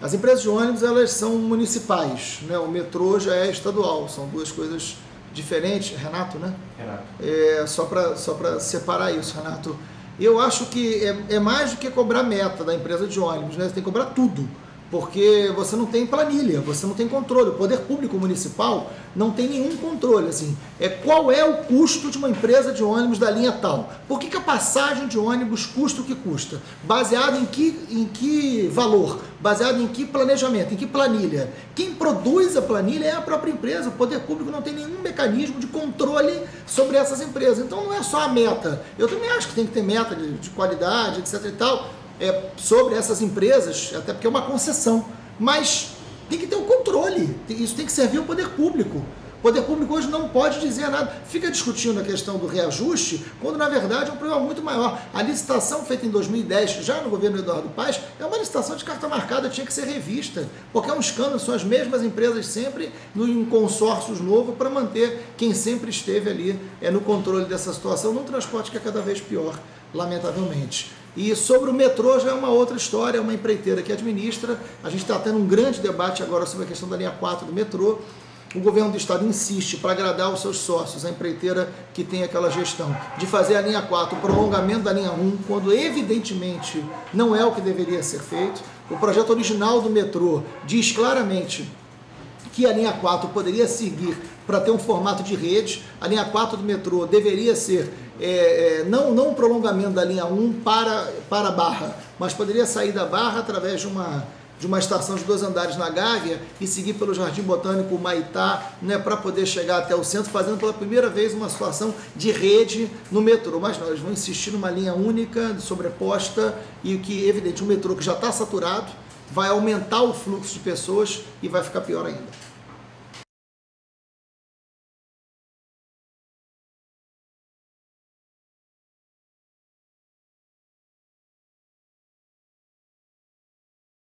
As empresas de ônibus elas são municipais, né? o metrô já é estadual, são duas coisas diferentes. Renato, né? Renato. É, só para só separar isso, Renato. Eu acho que é, é mais do que cobrar meta da empresa de ônibus, né? você tem que cobrar tudo porque você não tem planilha, você não tem controle. O poder público municipal não tem nenhum controle. Assim, é qual é o custo de uma empresa de ônibus da linha tal? Por que, que a passagem de ônibus custa o que custa? Baseado em que, em que valor? Baseado em que planejamento? Em que planilha? Quem produz a planilha é a própria empresa. O poder público não tem nenhum mecanismo de controle sobre essas empresas. Então não é só a meta. Eu também acho que tem que ter meta de, de qualidade, etc. e tal é, sobre essas empresas, até porque é uma concessão, mas tem que ter um controle, isso tem que servir ao poder público. O poder público hoje não pode dizer nada. Fica discutindo a questão do reajuste, quando na verdade é um problema muito maior. A licitação feita em 2010, já no governo Eduardo Paes, é uma licitação de carta marcada, tinha que ser revista, porque é um escândalo, são as mesmas empresas sempre em consórcios novos para manter quem sempre esteve ali é, no controle dessa situação, num transporte que é cada vez pior, lamentavelmente. E sobre o metrô já é uma outra história, é uma empreiteira que administra. A gente está tendo um grande debate agora sobre a questão da linha 4 do metrô. O governo do estado insiste para agradar os seus sócios, a empreiteira que tem aquela gestão, de fazer a linha 4, o prolongamento da linha 1, quando evidentemente não é o que deveria ser feito. O projeto original do metrô diz claramente que a linha 4 poderia seguir para ter um formato de rede. A linha 4 do metrô deveria ser é, é, não, não um prolongamento da linha 1 para, para a Barra, mas poderia sair da Barra através de uma, de uma estação de dois andares na Gávea e seguir pelo Jardim Botânico Maitá, né, para poder chegar até o centro, fazendo pela primeira vez uma situação de rede no metrô. Mas não, eles vão insistir numa linha única, sobreposta, e que, evidente, um metrô que já está saturado, vai aumentar o fluxo de pessoas e vai ficar pior ainda.